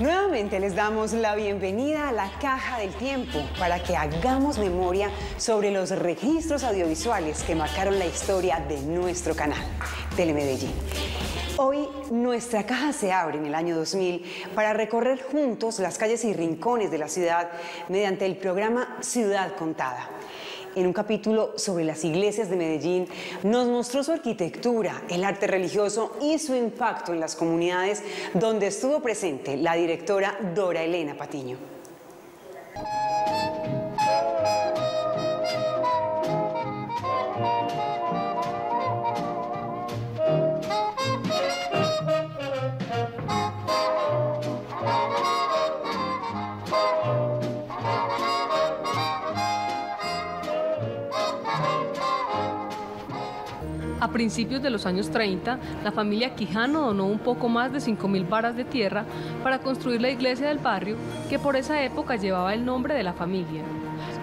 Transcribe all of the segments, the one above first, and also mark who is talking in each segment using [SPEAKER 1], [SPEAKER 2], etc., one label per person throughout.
[SPEAKER 1] Nuevamente les damos la bienvenida a la Caja del Tiempo para que hagamos memoria sobre los registros audiovisuales que marcaron la historia de nuestro canal, Telemedellín. Hoy nuestra caja se abre en el año 2000 para recorrer juntos las calles y rincones de la ciudad mediante el programa Ciudad Contada en un capítulo sobre las iglesias de Medellín, nos mostró su arquitectura, el arte religioso y su impacto en las comunidades donde estuvo presente la directora Dora Elena Patiño.
[SPEAKER 2] A principios de los años 30, la familia Quijano donó un poco más de 5.000 varas de tierra para construir la iglesia del barrio, que por esa época llevaba el nombre de la familia.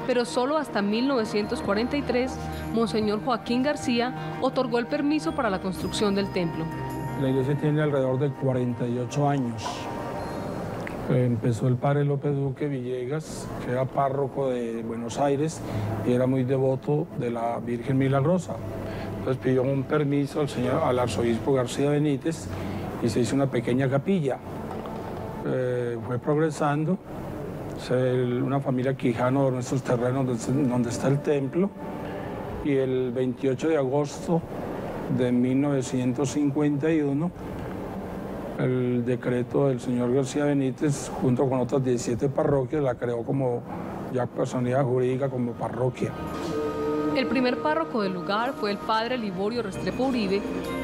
[SPEAKER 2] Pero solo hasta 1943, Monseñor Joaquín García otorgó el permiso para la construcción del templo.
[SPEAKER 3] La iglesia tiene alrededor de 48 años. Empezó el padre López Duque Villegas, que era párroco de Buenos Aires y era muy devoto de la Virgen Milagrosa. Entonces pidió un permiso al, señor, al arzobispo García Benítez y se hizo una pequeña capilla. Eh, fue progresando, una familia quijano de nuestros terrenos donde, está el templo y el 28 de agosto de 1951 el decreto del señor García Benítez junto con otras 17 parroquias la creó como ya personalidad jurídica como parroquia.
[SPEAKER 2] El primer párroco del lugar fue el padre Liborio Restrepo Uribe,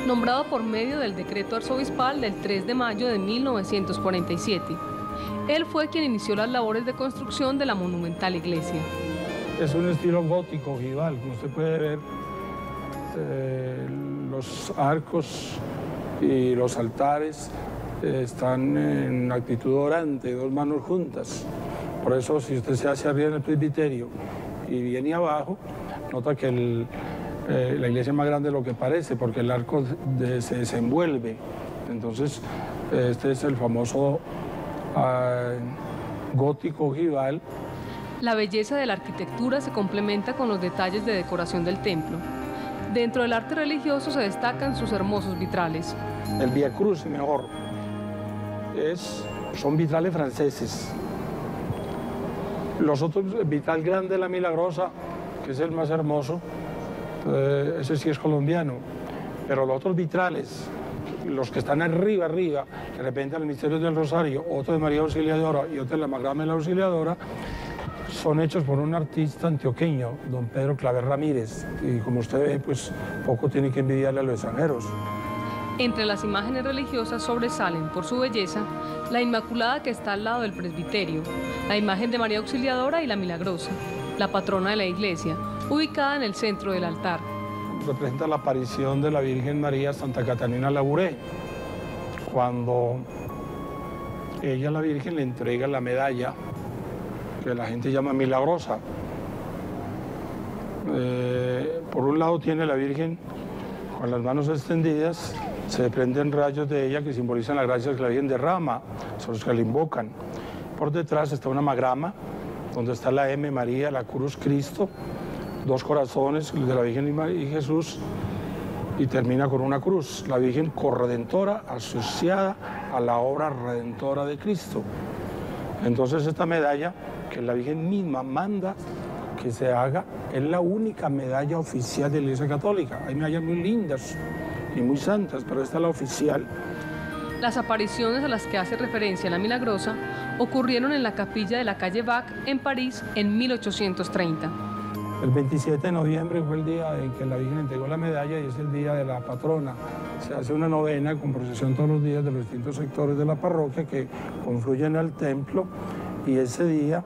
[SPEAKER 2] nombrado por medio del decreto arzobispal del 3 de mayo de 1947. Él fue quien inició las labores de construcción de la monumental iglesia.
[SPEAKER 3] Es un estilo gótico ojival, como usted puede ver, eh, los arcos y los altares eh, están en actitud orante, dos manos juntas. Por eso, si usted se hace arriba en el presbiterio y viene abajo, nota que eh, la iglesia es más grande de lo que parece porque el arco se desenvuelve. Entonces, este es el famoso ah, gótico ojival.
[SPEAKER 2] La belleza de la arquitectura se complementa con los detalles de decoración del templo. Dentro del arte religioso se destacan sus hermosos vitrales.
[SPEAKER 3] El Via Cruz, mejor, es, son vitrales franceses. Los otros, el vitral grande de la Milagrosa, que es el más hermoso, eh, ese sí es colombiano. Pero los otros vitrales, los que están arriba, arriba, que representan el misterio del Rosario, otro de María Auxiliadora y otro de la Magrama de la Auxiliadora, son hechos por un artista antioqueño, don Pedro Claver Ramírez. Y como usted ve, pues poco tiene que envidiarle a los extranjeros.
[SPEAKER 2] Entre las imágenes religiosas sobresalen por su belleza la Inmaculada que está al lado del presbiterio, la imagen de María Auxiliadora y la Milagrosa, la patrona de la iglesia, ubicada en el centro del altar.
[SPEAKER 3] Representa la aparición de la Virgen María Santa Catalina Laburé, cuando ella, la Virgen, le entrega la medalla que la gente llama milagrosa. Eh, por un lado tiene la Virgen con las manos extendidas, se prenden rayos de ella que simbolizan la gracia que la Virgen derrama, son los que la invocan. Por detrás está una magrama donde está la M María, la cruz Cristo, dos corazones, de la Virgen y Jesús, y termina con una cruz, la Virgen corredentora asociada a la obra redentora de Cristo. Entonces esta medalla, que la Virgen misma manda que se haga, es la única medalla oficial de la Iglesia Católica. Hay medallas muy lindas y muy santas, pero esta es la oficial.
[SPEAKER 2] Las apariciones a las que hace referencia la Milagrosa ocurrieron en la capilla de la calle Bac en París en 1830.
[SPEAKER 3] El 27 de noviembre fue el día en que la Virgen entregó la medalla y es el día de la patrona. Se hace una novena con procesión todos los días de los distintos sectores de la parroquia que confluyen al templo y ese día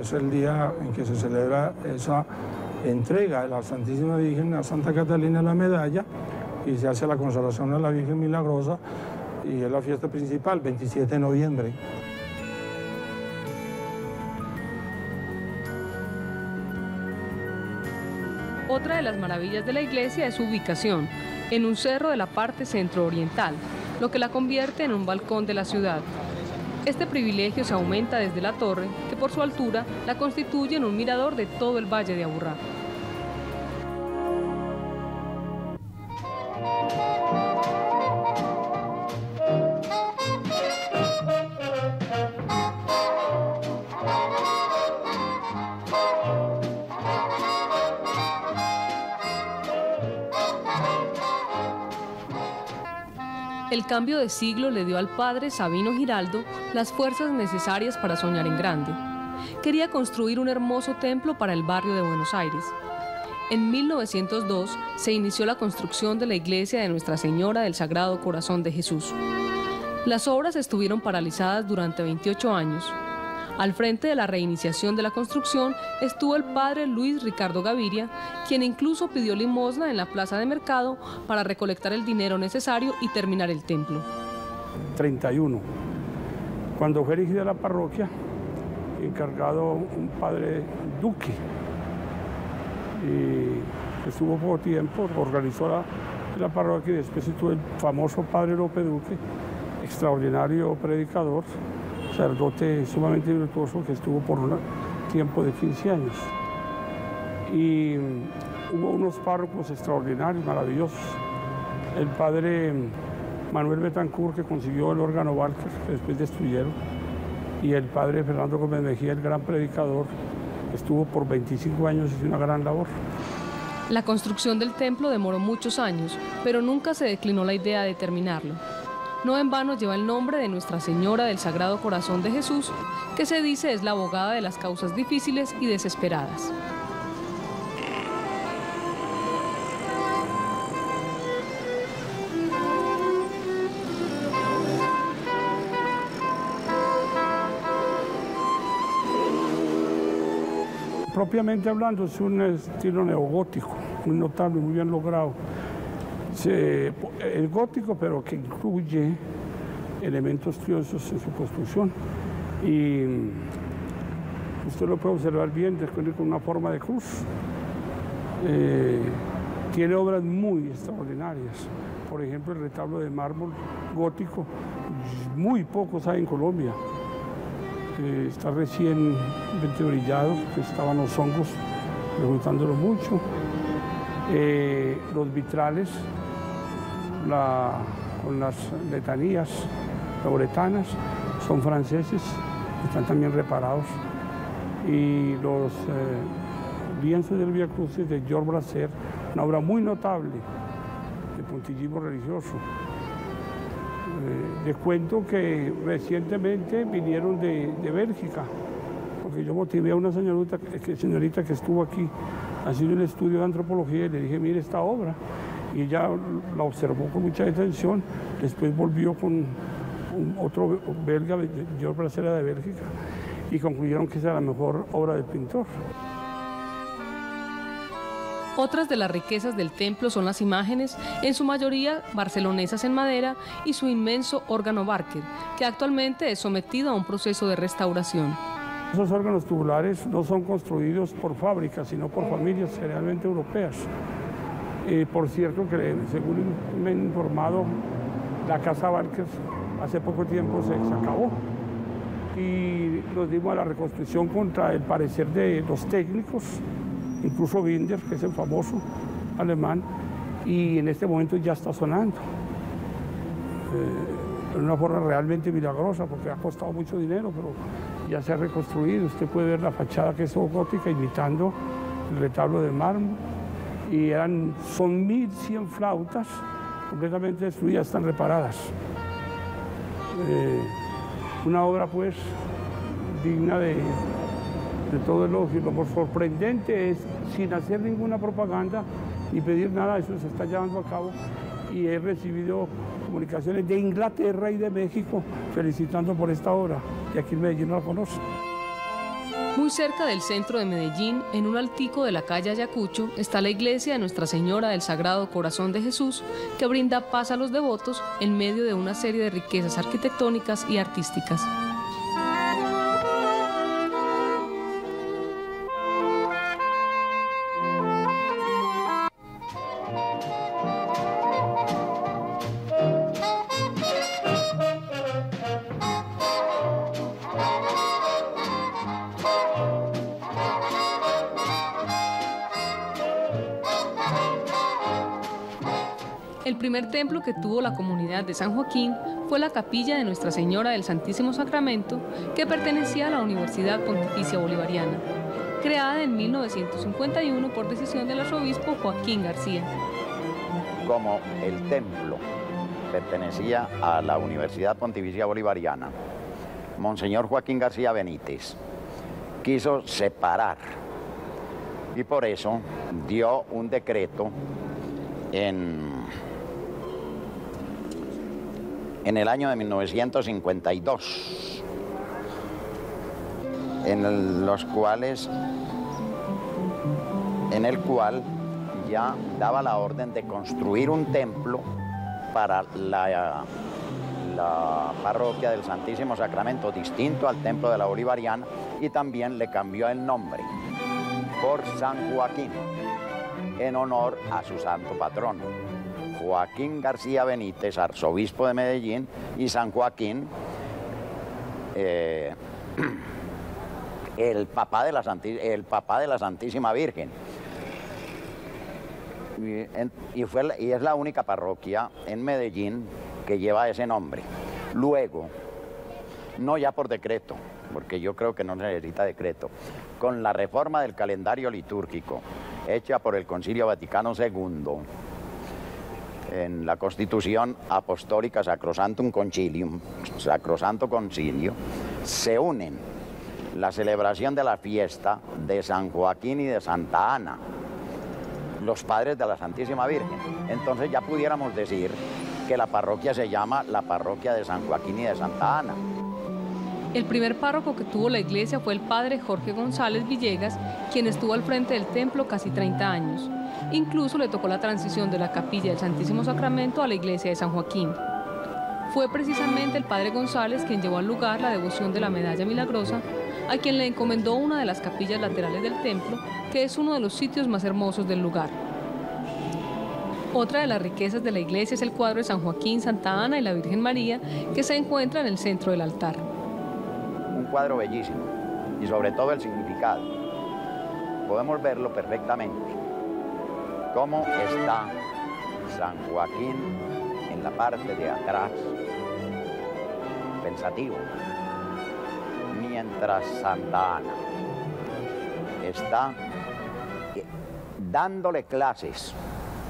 [SPEAKER 3] es el día en que se celebra esa entrega de la Santísima Virgen a Santa Catalina la medalla y se hace la consagración a la Virgen Milagrosa y es la fiesta principal, 27 de noviembre.
[SPEAKER 2] Otra de las maravillas de la iglesia es su ubicación, en un cerro de la parte centro-oriental, lo que la convierte en un balcón de la ciudad. Este privilegio se aumenta desde la torre, que por su altura la constituye en un mirador de todo el valle de Aburrá. El cambio de siglo le dio al padre Sabino Giraldo las fuerzas necesarias para soñar en grande. Quería construir un hermoso templo para el barrio de Buenos Aires. En 1902 se inició la construcción de la iglesia de Nuestra Señora del Sagrado Corazón de Jesús. Las obras estuvieron paralizadas durante 28 años. Al frente de la reiniciación de la construcción estuvo el padre Luis Ricardo Gaviria, quien incluso pidió limosna en la plaza de mercado para recolectar el dinero necesario y terminar el templo.
[SPEAKER 4] 31. Cuando fue erigida la parroquia, encargado un padre Duque, y estuvo poco tiempo, organizó la, la parroquia y después estuvo el famoso padre López Duque, extraordinario predicador, sacerdote sumamente virtuoso que estuvo por un tiempo de 15 años. Y hubo unos párrocos extraordinarios, maravillosos. El padre Manuel Betancourt, que consiguió el órgano Walker, que después destruyeron, y el padre Fernando Gómez Mejía, el gran predicador, estuvo por 25 años y hizo una gran labor.
[SPEAKER 2] La construcción del templo demoró muchos años, pero nunca se declinó la idea de terminarlo no en vano lleva el nombre de Nuestra Señora del Sagrado Corazón de Jesús, que se dice es la abogada de las causas difíciles y desesperadas.
[SPEAKER 4] Propiamente hablando, es un estilo neogótico, muy notable, muy bien logrado el gótico, pero que incluye elementos triosos en su construcción. Y usted lo puede observar bien, después con una forma de cruz. Eh, tiene obras muy extraordinarias. Por ejemplo, el retablo de mármol gótico, muy pocos hay en Colombia. Eh, está recién brillado, estaban los hongos preguntándolo mucho. Eh, los vitrales con las letanías lauretanas, son franceses, están también reparados. Y los eh, lienzos del Via Crucis de Georges Brasser, una obra muy notable de puntillismo religioso. Eh, les cuento que recientemente vinieron de, Bélgica, porque yo motivé a una señorita que, señorita que estuvo aquí haciendo un estudio de antropología y le dije, mire esta obra, y ella la observó con mucha atención, después volvió con otro belga, George Bracera de Bélgica, y concluyeron que esa era la mejor obra del pintor.
[SPEAKER 2] Otras de las riquezas del templo son las imágenes, en su mayoría barcelonesas en madera, y su inmenso órgano Barker, que actualmente es sometido a un proceso de restauración.
[SPEAKER 4] Esos órganos tubulares no son construidos por fábricas, sino por familias generalmente europeas. Por cierto, que según me han informado, la Casa Barker hace poco tiempo se, acabó y nos dimos a la reconstrucción contra el parecer de los técnicos, incluso Binder, que es el famoso alemán, y en este momento ya está sonando. Eh, de una forma realmente milagrosa, porque ha costado mucho dinero, pero ya se ha reconstruido. Usted puede ver la fachada que es gótica imitando el retablo de mármol y eran, son 1.100 flautas completamente destruidas, están reparadas. Eh, una obra pues digna de, de todo elogio. Lo sorprendente es, sin hacer ninguna propaganda ni pedir nada, eso se está llevando a cabo y he recibido comunicaciones de Inglaterra y de México felicitando por esta obra, y aquí en Medellín no la conocen.
[SPEAKER 2] Muy cerca del centro de Medellín, en un altico de la calle Ayacucho, está la iglesia de Nuestra Señora del Sagrado Corazón de Jesús, que brinda paz a los devotos en medio de una serie de riquezas arquitectónicas y artísticas. Primer templo que tuvo la comunidad de San Joaquín fue la capilla de Nuestra Señora del Santísimo Sacramento, que pertenecía a la Universidad Pontificia Bolivariana, creada en 1951 por decisión del arzobispo Joaquín García.
[SPEAKER 5] Como el templo pertenecía a la Universidad Pontificia Bolivariana, Monseñor Joaquín García Benítez quiso separar y por eso dio un decreto en, en el año de 1952, en los cuales, en el cual ya daba la orden de construir un templo para la, la parroquia del Santísimo Sacramento distinto al templo de la Bolivariana y también le cambió el nombre por San Joaquín en honor a su santo patrón, Joaquín García Benítez, arzobispo de Medellín, y San Joaquín, eh, el, papá de la Santísima Virgen. Y, y es la única parroquia en Medellín que lleva ese nombre. Luego, no ya por decreto, porque yo creo que no necesita decreto, con la reforma del calendario litúrgico hecha por el Concilio Vaticano II en la Constitución Apostólica Sacrosantum Concilium, Sacrosanto Concilio, se unen la celebración de la fiesta de San Joaquín y de Santa Ana, los padres de la Santísima Virgen. Entonces ya pudiéramos decir que la parroquia se llama la parroquia de San Joaquín y de Santa Ana.
[SPEAKER 2] El primer párroco que tuvo la iglesia fue el padre Jorge González Villegas, quien estuvo al frente del templo casi 30 años. Incluso le tocó la transición de la capilla del Santísimo Sacramento a la iglesia de San Joaquín. Fue precisamente el padre González quien llevó al lugar la devoción de la medalla milagrosa, a quien le encomendó una de las capillas laterales del templo, que es uno de los sitios más hermosos del lugar. Otra de las riquezas de la iglesia es el cuadro de San Joaquín, Santa Ana y la Virgen María, que se encuentra en el centro del altar
[SPEAKER 5] cuadro bellísimo y sobre todo el significado. Podemos verlo perfectamente. Cómo está San Joaquín en la parte de atrás, pensativo, mientras Santa Ana está eh, dándole clases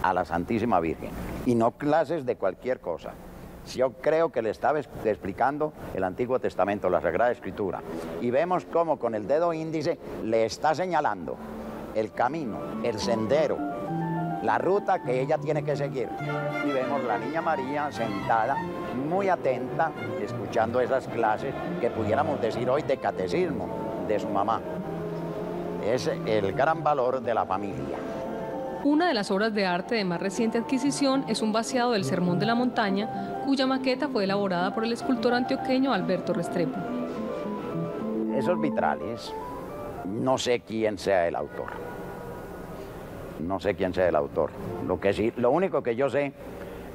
[SPEAKER 5] a la Santísima Virgen y no clases de cualquier cosa yo creo que le estaba explicando el Antiguo Testamento, la Sagrada Escritura. Y vemos cómo con el dedo índice le está señalando el camino, el sendero, la ruta que ella tiene que seguir. Y vemos la niña María sentada, muy atenta, escuchando esas clases que pudiéramos decir hoy de catecismo de su mamá. Es el gran valor de la familia.
[SPEAKER 2] Una de las obras de arte de más reciente adquisición es un vaciado del Sermón de la Montaña, cuya maqueta fue elaborada por el escultor antioqueño Alberto Restrepo.
[SPEAKER 5] Esos vitrales, no sé quién sea el autor. No sé quién sea el autor. Lo, que sí, lo único que yo sé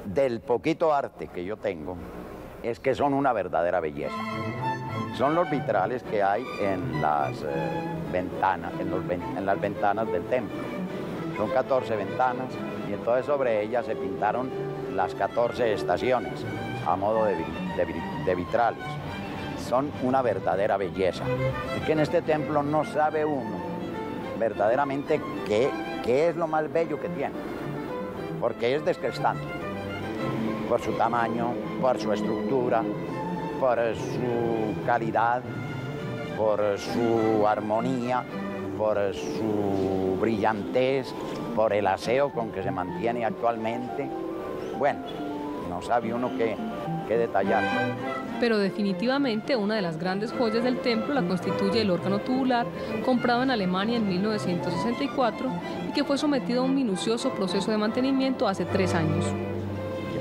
[SPEAKER 5] del poquito arte que yo tengo es que son una verdadera belleza. Son los vitrales que hay en las eh, ventanas, en las ventanas del templo son 14 ventanas y entonces sobre ellas se pintaron las 14 estaciones a modo de, vitrales. Son una verdadera belleza. Y que en este templo no sabe uno verdaderamente qué, qué es lo más bello que tiene, porque es descrestante por su tamaño, por su estructura, por su calidad, por su armonía, por su brillantez, por el aseo con que se mantiene actualmente. Bueno, no sabe uno qué, qué detallar.
[SPEAKER 2] Pero definitivamente una de las grandes joyas del templo la constituye el órgano tubular comprado en Alemania en 1964 y que fue sometido a un minucioso proceso de mantenimiento hace tres años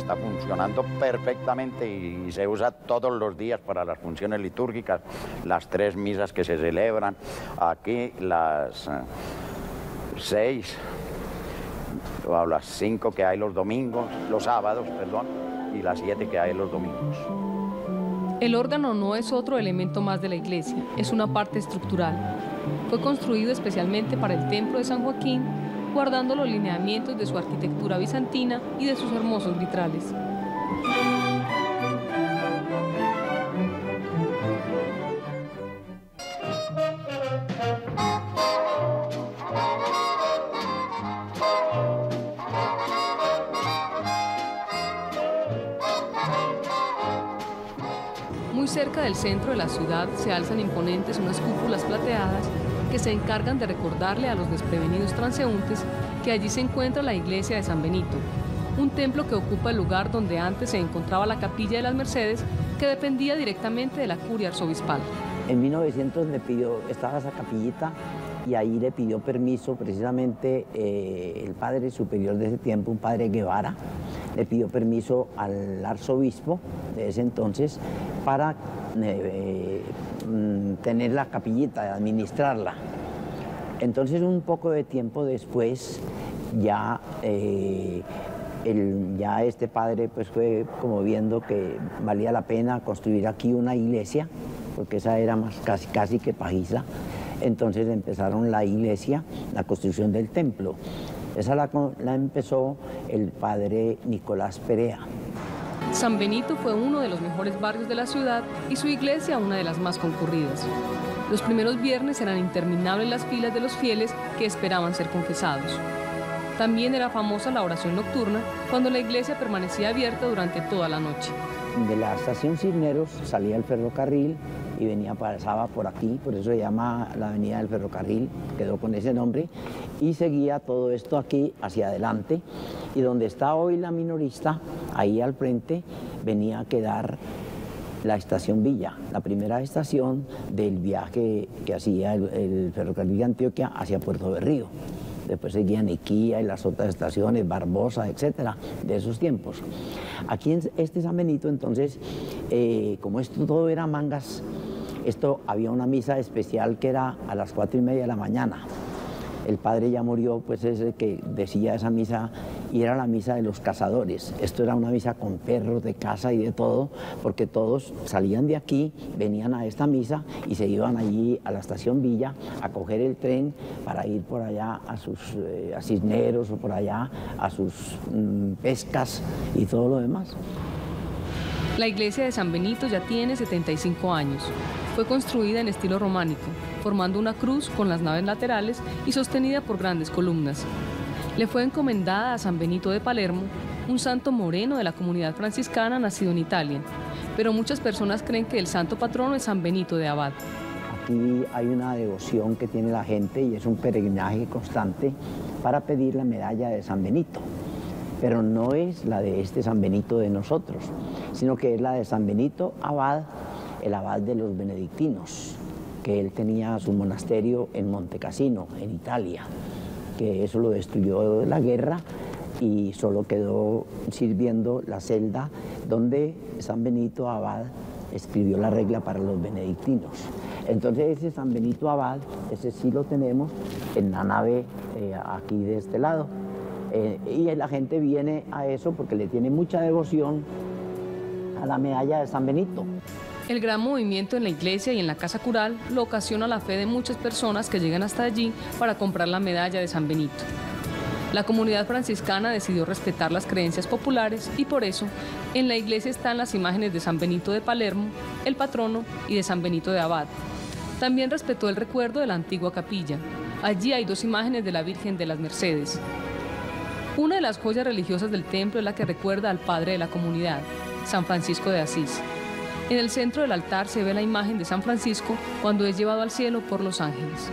[SPEAKER 5] está funcionando perfectamente y se usa todos los días para las funciones litúrgicas, las tres misas que se celebran, aquí las eh, seis o las cinco que hay los domingos, los sábados, perdón, y las siete que hay los domingos.
[SPEAKER 2] El órgano no es otro elemento más de la iglesia, es una parte estructural. Fue construido especialmente para el templo de San Joaquín guardando los lineamientos de su arquitectura bizantina y de sus hermosos vitrales. Centro de la ciudad se alzan imponentes unas cúpulas plateadas que se encargan de recordarle a los desprevenidos transeúntes que allí se encuentra la iglesia de San Benito, un templo que ocupa el lugar donde antes se encontraba la capilla de las Mercedes, que dependía directamente de la curia arzobispal.
[SPEAKER 6] En 1900 me pidió, estaba esa capillita y ahí le pidió permiso precisamente eh, el padre superior de ese tiempo, un padre Guevara, le pidió permiso al arzobispo de ese entonces para eh, mm, tener la capillita, administrarla. Entonces un poco de tiempo después ya eh, ya este padre pues fue como viendo que valía la pena construir aquí una iglesia, porque esa era más casi, casi que pajiza. Entonces empezaron la iglesia, la construcción del templo. Esa la, la empezó el padre Nicolás Perea.
[SPEAKER 2] San Benito fue uno de los mejores barrios de la ciudad y su iglesia una de las más concurridas. Los primeros viernes eran interminables las filas de los fieles que esperaban ser confesados. También era famosa la oración nocturna cuando la iglesia permanecía abierta durante toda la noche.
[SPEAKER 6] De la estación Cisneros salía el ferrocarril y venía, pasaba por aquí, por eso se llama la avenida del ferrocarril, quedó con ese nombre, y seguía todo esto aquí hacia adelante. Y donde está hoy la minorista, ahí al frente, venía a quedar la estación Villa, la primera estación del viaje que hacía el, el ferrocarril de Antioquia hacia Puerto Berrío después seguían Iquía y las otras estaciones, Barbosa, etcétera, de esos tiempos. Aquí en este San Benito, entonces, eh, como esto todo era mangas, esto había una misa especial que era a las cuatro y media de la mañana el padre ya murió, pues es el que decía esa misa y era la misa de los cazadores. Esto era una misa con perros de casa y de todo, porque todos salían de aquí, venían a esta misa y se iban allí a la estación Villa a coger el tren para ir por allá a sus eh, cisneros o por allá a sus mm, pescas y todo lo demás.
[SPEAKER 2] La iglesia de San Benito ya tiene 75 años. Fue construida en estilo románico, formando una cruz con las naves laterales y sostenida por grandes columnas. Le fue encomendada a San Benito de Palermo, un santo moreno de la comunidad franciscana nacido en Italia, pero muchas personas creen que el santo patrono es San Benito de Abad.
[SPEAKER 6] Aquí hay una devoción que tiene la gente y es un peregrinaje constante para pedir la medalla de San Benito. Pero no es la de este San Benito de nosotros, sino que es la de San Benito Abad, el abad de los benedictinos, que él tenía su monasterio en Montecassino, en Italia, que eso lo destruyó la guerra y solo quedó sirviendo la celda donde San Benito Abad escribió la regla para los benedictinos. Entonces ese San Benito Abad, ese sí lo tenemos en la nave eh, aquí de este lado. Eh, y la gente viene a eso porque le tiene mucha devoción a la medalla de San Benito.
[SPEAKER 2] El gran movimiento en la iglesia y en la casa cural lo ocasiona la fe de muchas personas que llegan hasta allí para comprar la medalla de San Benito. La comunidad franciscana decidió respetar las creencias populares y por eso en la iglesia están las imágenes de San Benito de Palermo, el patrono, y de San Benito de Abad. También respetó el recuerdo de la antigua capilla. Allí hay dos imágenes de la Virgen de las Mercedes, una de las joyas religiosas del templo es la que recuerda al padre de la comunidad, San Francisco de Asís. En el centro del altar se ve la imagen de San Francisco cuando es llevado al cielo por los ángeles.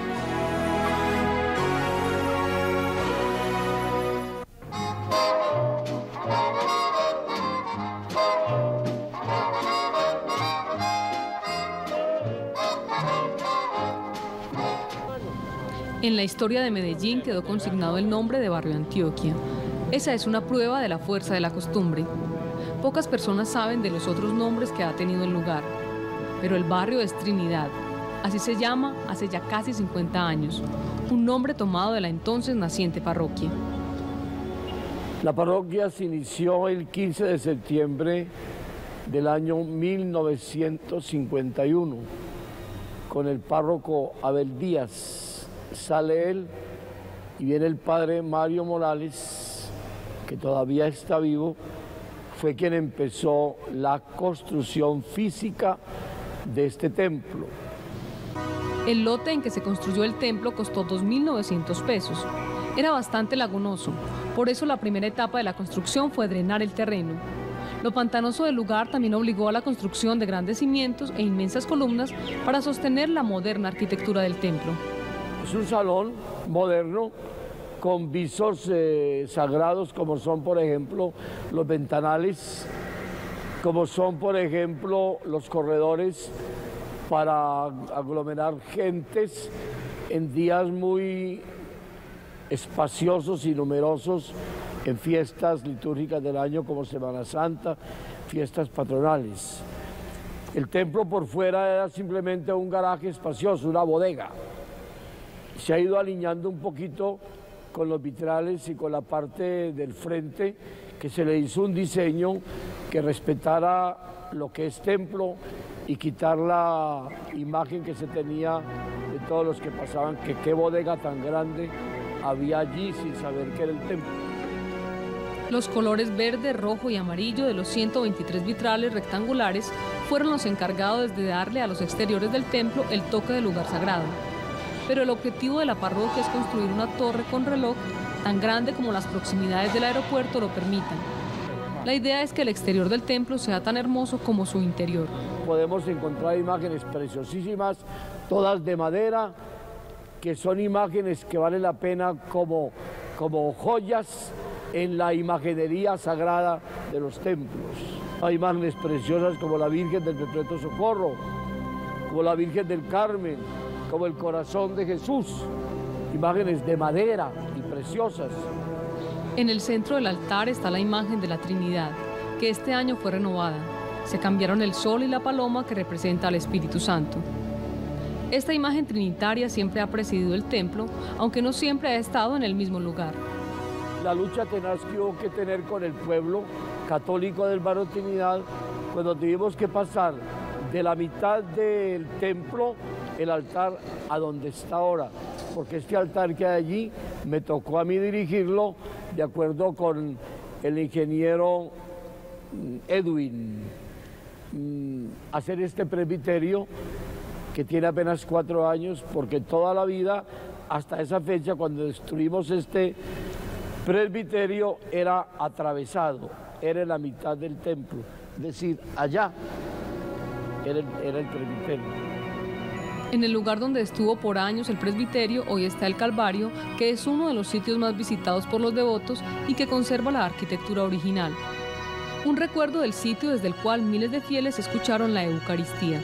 [SPEAKER 2] En la historia de Medellín quedó consignado el nombre de Barrio Antioquia. Esa es una prueba de la fuerza de la costumbre. Pocas personas saben de los otros nombres que ha tenido el lugar, pero el barrio es Trinidad. Así se llama hace ya casi 50 años, un nombre tomado de la entonces naciente parroquia.
[SPEAKER 7] La parroquia se inició el 15 de septiembre del año 1951 con el párroco Abel Díaz sale él y viene el padre Mario Morales, que todavía está vivo, fue quien empezó la construcción física de este templo.
[SPEAKER 2] El lote en que se construyó el templo costó 2.900 pesos. Era bastante lagunoso, por eso la primera etapa de la construcción fue drenar el terreno. Lo pantanoso del lugar también obligó a la construcción de grandes cimientos e inmensas columnas para sostener la moderna arquitectura del templo.
[SPEAKER 7] Es un salón moderno con visos eh, sagrados como son por ejemplo los ventanales, como son por ejemplo los corredores para aglomerar gentes en días muy espaciosos y numerosos en fiestas litúrgicas del año como Semana Santa, fiestas patronales. El templo por fuera era simplemente un garaje espacioso, una bodega. Se ha ido alineando un poquito con los vitrales y con la parte del frente, que se le hizo un diseño que respetara lo que es templo y quitar la imagen que se tenía de todos los que pasaban, que qué bodega tan grande había allí sin saber que era el templo.
[SPEAKER 2] Los colores verde, rojo y amarillo de los 123 vitrales rectangulares fueron los encargados de darle a los exteriores del templo el toque de lugar sagrado. Pero el objetivo de la parroquia es construir una torre con reloj tan grande como las proximidades del aeropuerto lo permitan. La idea es que el exterior del templo sea tan hermoso como su interior
[SPEAKER 7] podemos encontrar imágenes preciosísimas, todas de madera, que son imágenes que valen la pena como, como joyas en la imaginería sagrada de los templos. Hay imágenes preciosas como la Virgen del Perpetuo Socorro, como la Virgen del Carmen, como el corazón de Jesús, imágenes de madera y preciosas.
[SPEAKER 2] En el centro del altar está la imagen de la Trinidad, que este año fue renovada. Se cambiaron el sol y la paloma que representa al Espíritu Santo. Esta imagen trinitaria siempre ha presidido el templo, aunque no siempre ha estado en el mismo lugar.
[SPEAKER 7] La lucha tenaz que hubo que tener con el pueblo católico del barrio Trinidad, cuando tuvimos que pasar de la mitad del templo, el altar, a donde está ahora, porque este altar que hay allí me tocó a mí dirigirlo de acuerdo con el ingeniero Edwin Mm, hacer este presbiterio que tiene apenas cuatro años, porque toda la vida, hasta esa fecha, cuando destruimos este presbiterio, era atravesado, era en la mitad del templo, es decir, allá era el, era el presbiterio.
[SPEAKER 2] En el lugar donde estuvo por años el presbiterio, hoy está el Calvario, que es uno de los sitios más visitados por los devotos y que conserva la arquitectura original un recuerdo del sitio desde el cual miles de fieles escucharon la Eucaristía.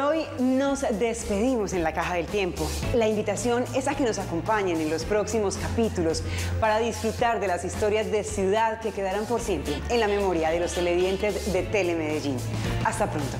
[SPEAKER 1] Hoy nos despedimos en la Caja del Tiempo. La invitación es a que nos acompañen en los próximos capítulos para disfrutar de las historias de ciudad que quedarán por siempre en la memoria de los televidentes de Telemedellín. Hasta pronto.